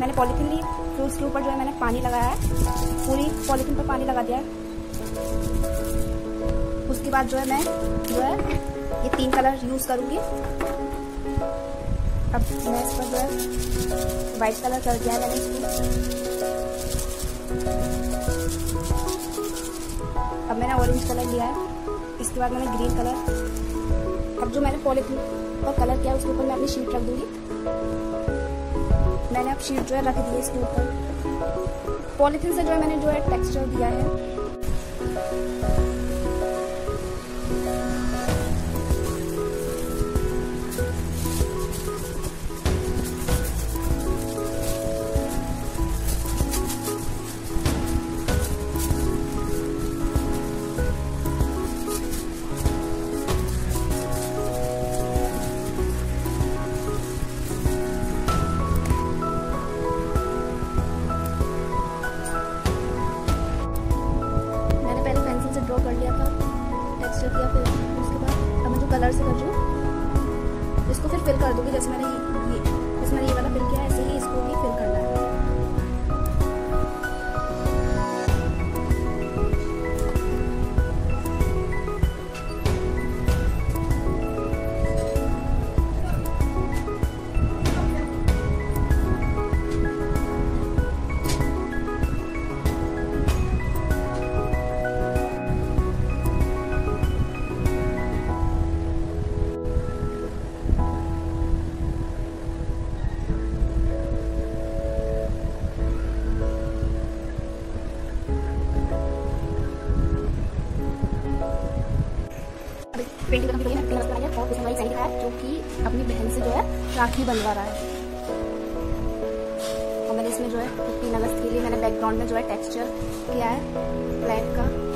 मैंने पॉलीथीन ली, फिर उसके ऊपर जो है मैंने पानी लगाया है। पूरी पॉलीथीन पर पानी लगा दिया है। उसके बाद जो है मैं, जो है, ये तीन कलर यूज़ करूँगी। अब मैं इस पर जो है वाइट कलर कर दिया है मैंने इसको। अब मैंने ऑरेंज कलर लिया है। इसके बाद मैंने ग्रीन कलर। अब जो मैंने पॉलीथीन पर कलर किया उसके ऊपर मैं अपनी शीट रख दूँगी। अब शीट जो है रख दी है इसके ऊपर। पॉलीथीन से जो है मैंने जो है टेक्सचर दिया है। टेक्सचर दिया फिर उसके बाद अब मैं जो कलर से कर रही हूँ। इसको फिर फिल कर दूँगी जैसे मैंने ये जैसे मैंने ये वाला फिल किया ऐसे है जो कि अपनी बहन से जो है राखी बनवा रहा है। और मैंने इसमें जो है फिफ्टीन अगस्त के लिए मैंने बैकग्राउंड में जो है टेक्सचर किया है ब्लैक का।